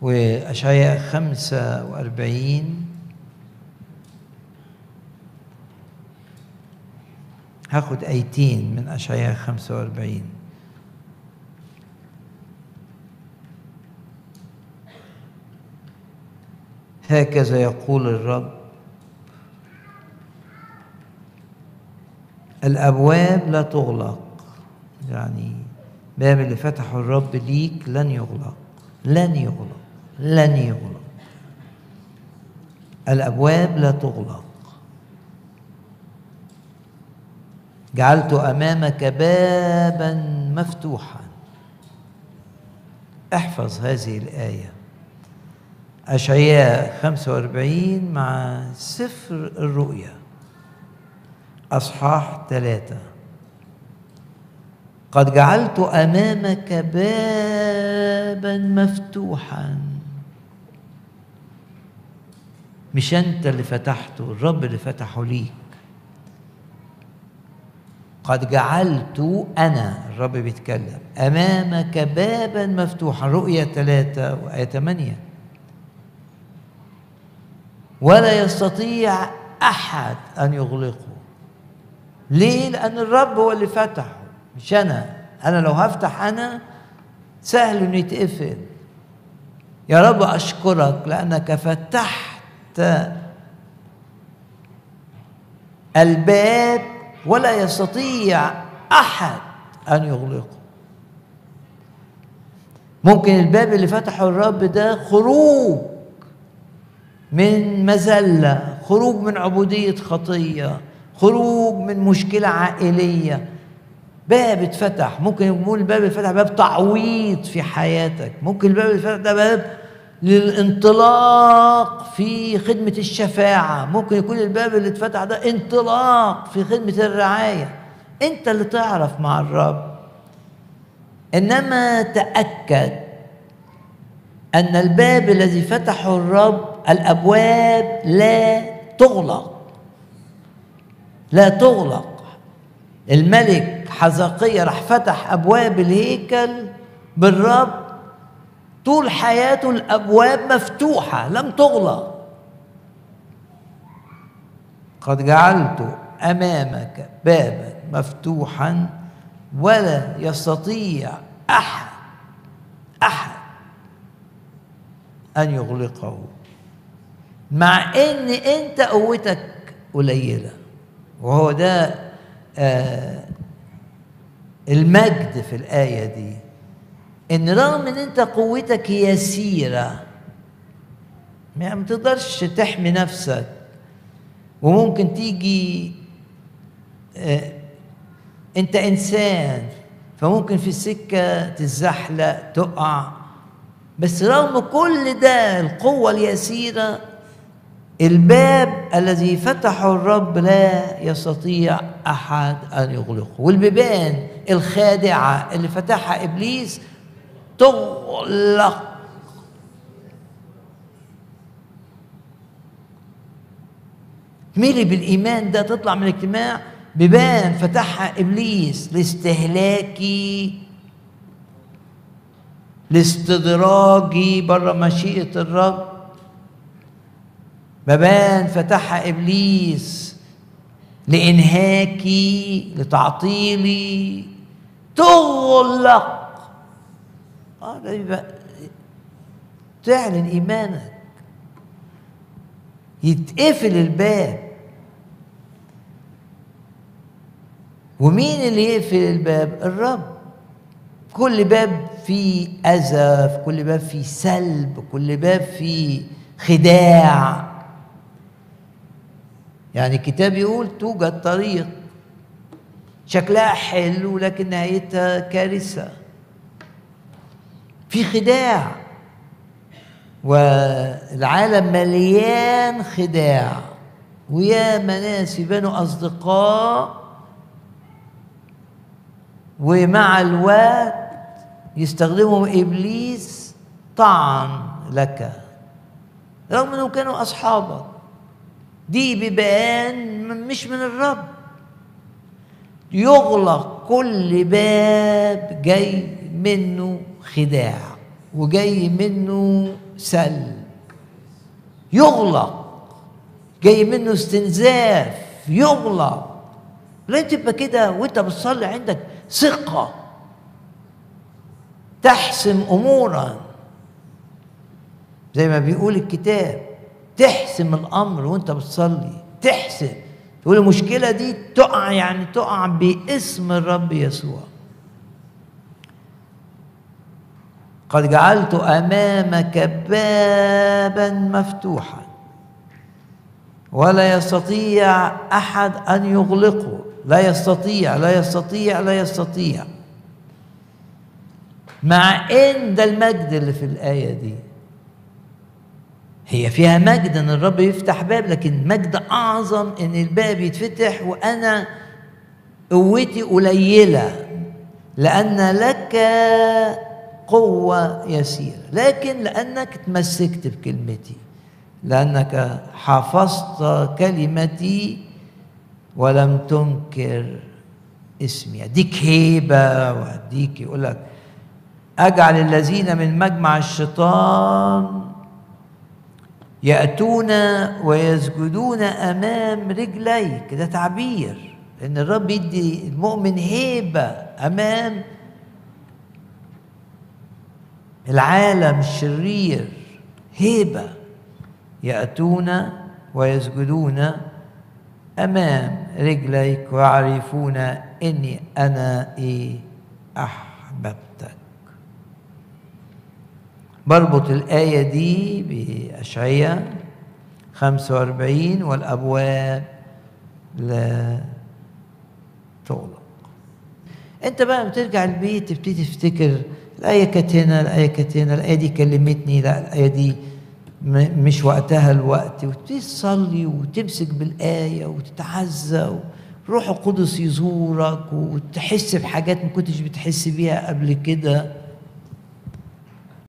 وأشعياء خمسة وأربعين. هاخد آيتين من أشعياء خمسة وأربعين. هكذا يقول الرب. الأبواب لا تغلق. يعني باب اللي فتحه الرب ليك لن يغلق. لن يغلق. لن يغلق. الأبواب لا تغلق. جعلت أمامك بابا مفتوحا. احفظ هذه الآية. أشعياء 45 مع سفر الرؤيا. أصحاح ثلاثة. قد جعلت أمامك بابا مفتوحا. مش أنت اللي فتحته الرب اللي فتحه ليك. قد جعلت أنا الرب بيتكلم أمامك بابا مفتوحا. رؤية ثلاثة وآية ثمانية ولا يستطيع أحد أن يغلقه. ليه؟ لأن الرب هو اللي فتحه مش أنا. أنا لو هفتح أنا سهل إنه يتقفل. يا رب أشكرك لأنك فتحت الباب ولا يستطيع أحد أن يغلقه. ممكن الباب اللي فتحه الرب ده خروج من مذلة خروج من عبودية خطية خروج من مشكلة عائلية. باب اتفتح. ممكن يكون الباب اللي فتح باب تعويض في حياتك. ممكن الباب اللي فتح ده باب للانطلاق في خدمة الشفاعة. ممكن يكون الباب اللي اتفتح ده انطلاق في خدمة الرعاية. انت اللي تعرف مع الرب. انما تأكد أن الباب الذي فتحه الرب الأبواب لا تغلق. لا تغلق. الملك حزقية راح فتح أبواب الهيكل بالرب طول حياته الأبواب مفتوحة لم تغلق. قد جعلت أمامك بابا مفتوحا ولا يستطيع أحد أحد أن يغلقه مع إن أنت قوتك قليلة. وهو ده آه المجد في الآية دي. إن رغم إن أنت قوتك يسيرة يعني ما تقدرش تحمي نفسك. وممكن تيجي آه أنت إنسان فممكن في السكه تتزحلق تقع. بس رغم كل ده القوة اليسيرة الباب الذي فتحه الرب لا يستطيع أحد أن يغلقه. والبيبان الخادعة اللي فتحها إبليس تغلق. ميلي بالإيمان ده تطلع من الاجتماع؟ ببان فتحها إبليس لاستهلاكي لاستدراجي بره مشيئة الرب. ببان فتحها إبليس لإنهاكي لتعطيلي. تغلق. آه ده يبقى تعلن إيمانك. يتقفل الباب. ومين اللي يقفل الباب؟ الرب. كل باب فيه اذى في كل باب فيه سلب كل باب فيه خداع. يعني الكتاب يقول توجد طريق. شكلها حلو لكن نهايتها كارثة. في خداع. والعالم مليان خداع. ويا ناس يبانوا أصدقاء. ومع الوقت يستخدمهم إبليس طعن لك. رغم انهم كانوا أصحابك. دي بيبان مش من الرب. يغلق كل باب جاي منه خداع وجاي منه سل. يغلق. جاي منه استنزاف. يغلق. ليه تبقى كده وانت بتصلي عندك ثقة. تحسم أمورا. زي ما بيقول الكتاب تحسم الأمر وانت بتصلي. تحسم. تقول المشكلة دي تقع يعني تقع باسم الرب يسوع. قد جعلت أمامك بابا مفتوحا. ولا يستطيع أحد أن يغلقه. لا يستطيع لا يستطيع لا يستطيع. مع ان ده المجد اللي في الآية دي. هي فيها مجد إن الرب يفتح باب لكن مجد أعظم إن الباب يتفتح وأنا قوتي قليلة. لأن لك قوة يسيرة. لكن لأنك تمسكت بكلمتي لأنك حفظت كلمتي ولم تنكر اسمي. أديك هيبة وأديك يقول لك أجعل الذين من مجمع الشيطان يأتون ويسجدون أمام رجليك. ده تعبير. لأن الرب يدي المؤمن هيبة أمام العالم الشرير هيبة يأتون ويسجدون أمام رجليك ويعرفون إني أنا إيه أحببتك. بربط الآية دي بأشعية 45 والأبواب لا تغلق. أنت بقى بترجع البيت تبتدي تفتكر الآية كانت هنا الآية كانت هنا الآية دي كلمتني لا الآية دي مش وقتها الوقت. وتبتدي تصلي وتمسك بالآية وتتعزى روح القدس يزورك وتحس بحاجات ما كنتش بتحس بيها قبل كده.